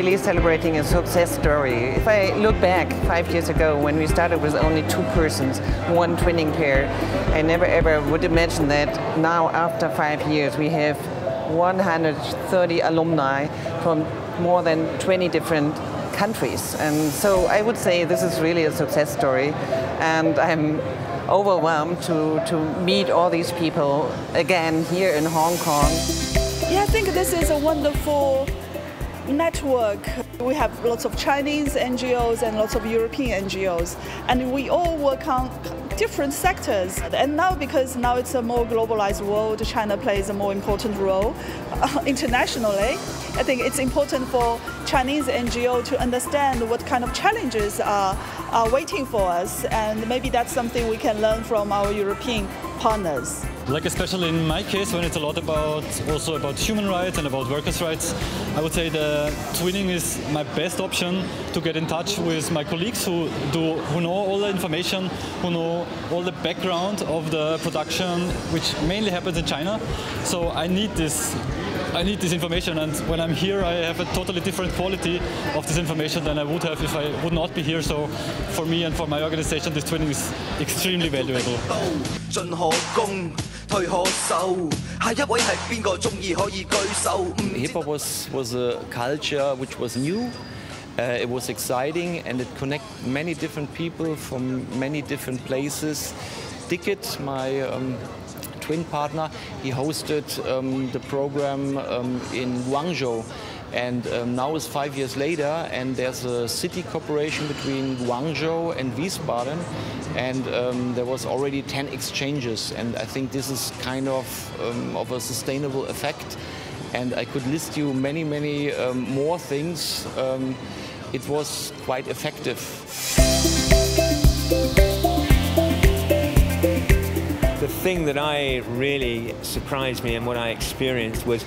really celebrating a success story. If I look back five years ago when we started with only two persons, one twinning pair, I never ever would imagine that now after five years we have 130 alumni from more than 20 different countries. And so I would say this is really a success story. And I'm overwhelmed to, to meet all these people again here in Hong Kong. Yeah, I think this is a wonderful network. We have lots of Chinese NGOs and lots of European NGOs, and we all work on different sectors. And now, because now it's a more globalized world, China plays a more important role uh, internationally. I think it's important for Chinese NGO to understand what kind of challenges are, are waiting for us, and maybe that's something we can learn from our European partners. Like especially in my case, when it's a lot about also about human rights and about workers' rights, I would say the twinning is my best option to get in touch with my colleagues who do who know all the information, who know all the background of the production, which mainly happens in China. So I need this I need this information and when I'm here I have a totally different quality of this information than I would have if I would not be here. So for me and for my organization this twinning is extremely valuable. Hip hop was, was a culture which was new. Uh, it was exciting and it connected many different people from many different places. Dickett, my um, twin partner, he hosted um, the program um, in Guangzhou. And um, now it's five years later, and there's a city cooperation between Guangzhou and Wiesbaden, and um, there was already 10 exchanges. And I think this is kind of um, of a sustainable effect. And I could list you many, many um, more things. it was quite effective. The thing that I really surprised me and what I experienced was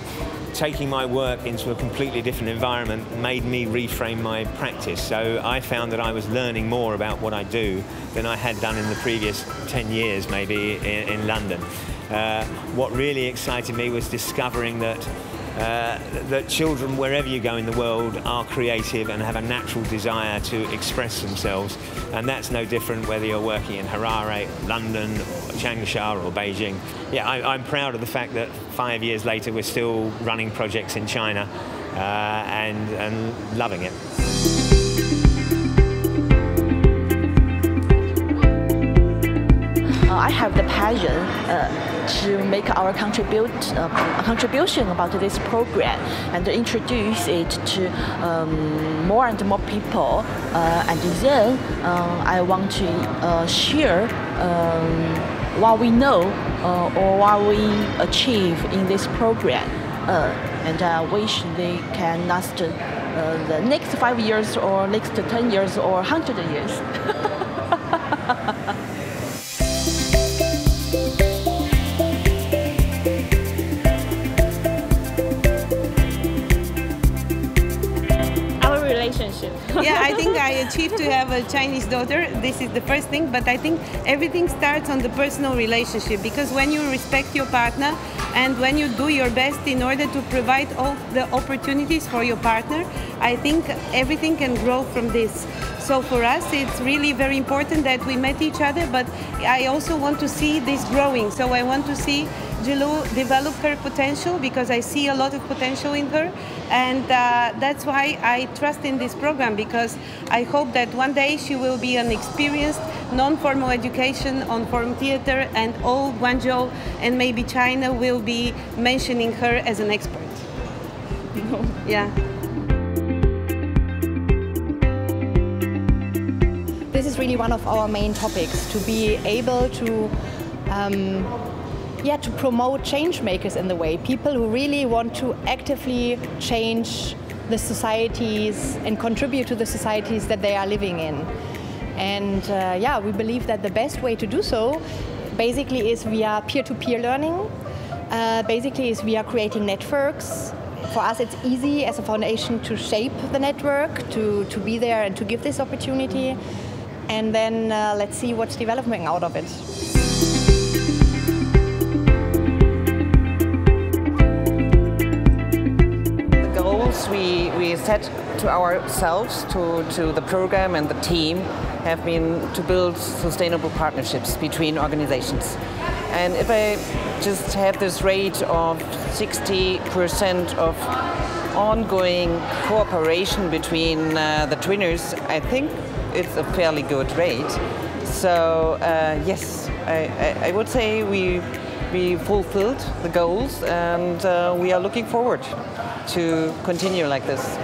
taking my work into a completely different environment made me reframe my practice. So I found that I was learning more about what I do than I had done in the previous 10 years, maybe in, in London. Uh, what really excited me was discovering that uh, that children, wherever you go in the world, are creative and have a natural desire to express themselves. And that's no different whether you're working in Harare, London, or Changsha or Beijing. Yeah, I, am proud of the fact that five years later we're still running projects in China uh, and, and loving it. I have the passion uh, to make our contribute, uh, contribution about this program and introduce it to um, more and more people. Uh, and then uh, I want to uh, share um, what we know uh, or what we achieve in this program. and I wish they can last the next five years or next 10 years or 100 years. yeah, I think I achieved to have a Chinese daughter. This is the first thing, but I think everything starts on the personal relationship because when you respect your partner and when you do your best in order to provide all the opportunities for your partner, I think everything can grow from this. So for us, it's really very important that we met each other, but I also want to see this growing. So I want to see develop her potential because I see a lot of potential in her. And uh, that's why I trust in this program because I hope that one day she will be an experienced non-formal education on foreign theater and all Guangzhou and maybe China will be mentioning her as an expert. yeah. This is really one of our main topics, to be able to um, yeah, to promote change makers in the way, people who really want to actively change the societies and contribute to the societies that they are living in. And uh, yeah, we believe that the best way to do so basically is via peer-to-peer learning. Uh, basically is via creating networks. For us, it's easy as a foundation to shape the network, to, to be there and to give this opportunity. And then uh, let's see what's developing out of it. We, we set to ourselves, to, to the program and the team, have been to build sustainable partnerships between organizations. And if I just have this rate of 60% of ongoing cooperation between uh, the twinners, I think it's a fairly good rate. So uh, yes, I, I, I, would say we we fulfilled the goals, and uh, we are looking forward to continue like this.